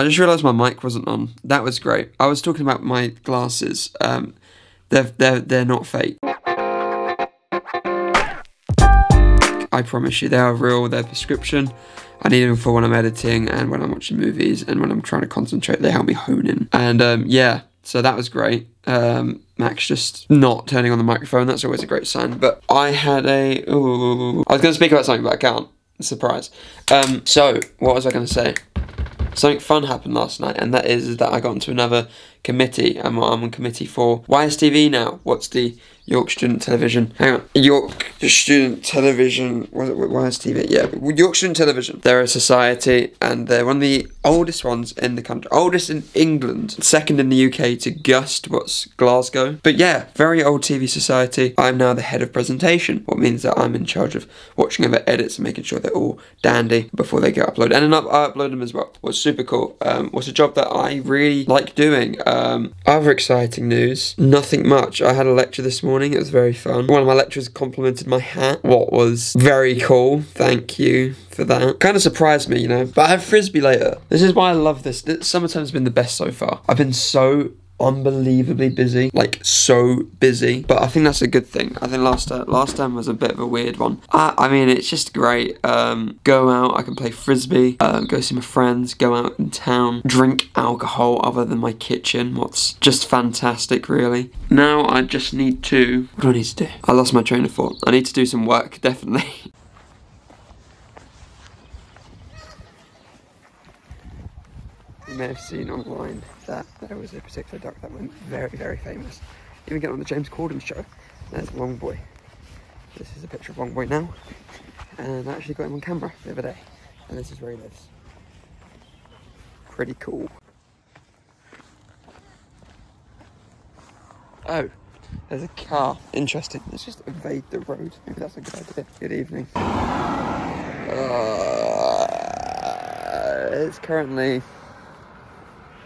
I just realised my mic wasn't on. That was great. I was talking about my glasses. Um, they're they're they're not fake. I promise you, they are real. They're prescription. I need them for when I'm editing and when I'm watching movies and when I'm trying to concentrate. They help me hone in. And um, yeah, so that was great. Um, Max just not turning on the microphone. That's always a great sign. But I had a. Ooh, I was going to speak about something, but I can't. Surprise. Um, so what was I going to say? Something fun happened last night, and that is, that I got into another committee. I'm, I'm on committee for YSTV now. What's the York Student Television? Hang on. York Student Television. Was it TV? Yeah, York Student Television. They're a society, and they're one of the oldest ones in the country. Oldest in England. Second in the UK to Gust, what's Glasgow. But yeah, very old TV society. I'm now the head of presentation, what means that I'm in charge of watching over edits and making sure they're all dandy before they get uploaded. And I upload them as well. What's super cool. Um, was a job that I really like doing. Um, other exciting news, nothing much. I had a lecture this morning, it was very fun. One of my lecturers complimented my hat, what was very cool. Thank you for that. Kind of surprised me, you know. But I have frisbee later. This is why I love this. Summertime's been the best so far. I've been so unbelievably busy, like so busy. But I think that's a good thing. I think last uh, last time was a bit of a weird one. I, I mean, it's just great. Um, go out, I can play frisbee, um, go see my friends, go out in town, drink alcohol other than my kitchen. What's just fantastic, really. Now I just need to. What do I need to do? I lost my train of thought. I need to do some work, definitely. You may have seen online that there was a particular duck that went very, very famous. Even get on the James Corden show. There's Long Boi. This is a picture of Long Boi now. And I actually got him on camera the other day. And this is where he lives. Pretty cool. Oh, there's a car. Interesting. Let's just evade the road. Maybe that's a good idea. Good evening. Uh, it's currently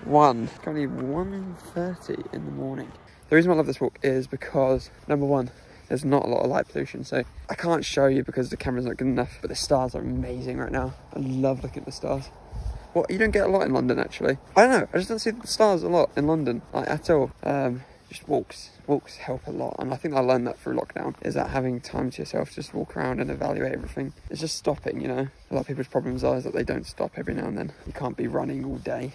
one. It's currently 1.30 in the morning. The reason I love this walk is because, number one, there's not a lot of light pollution, so I can't show you because the camera's not good enough, but the stars are amazing right now. I love looking at the stars. Well, you don't get a lot in London, actually. I don't know, I just don't see the stars a lot in London, like, at all. Um, just walks. Walks help a lot, and I think I learned that through lockdown, is that having time to yourself, just walk around and evaluate everything. It's just stopping, you know? A lot of people's problems are that they don't stop every now and then. You can't be running all day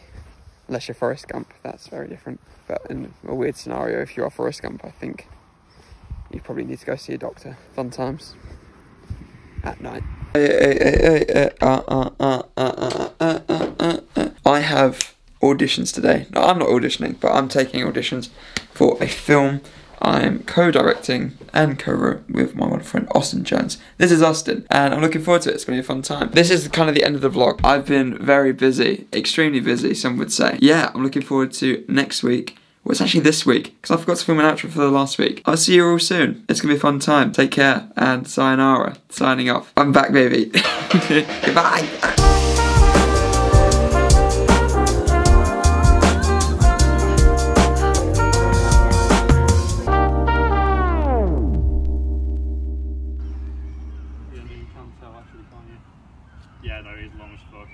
unless you're Forrest Gump, that's very different. But in a weird scenario, if you are Forrest Gump, I think you probably need to go see a doctor. Fun times at night. I have auditions today. No, I'm not auditioning, but I'm taking auditions for a film I'm co-directing and co-wrote with my wonderful friend Austin Jones. This is Austin, and I'm looking forward to it. It's going to be a fun time. This is kind of the end of the vlog. I've been very busy, extremely busy, some would say. Yeah, I'm looking forward to next week. Well, it's actually this week, because I forgot to film an outro for the last week. I'll see you all soon. It's going to be a fun time. Take care, and sayonara. Signing off. I'm back, baby. Goodbye. Yeah, though he's long as fuck.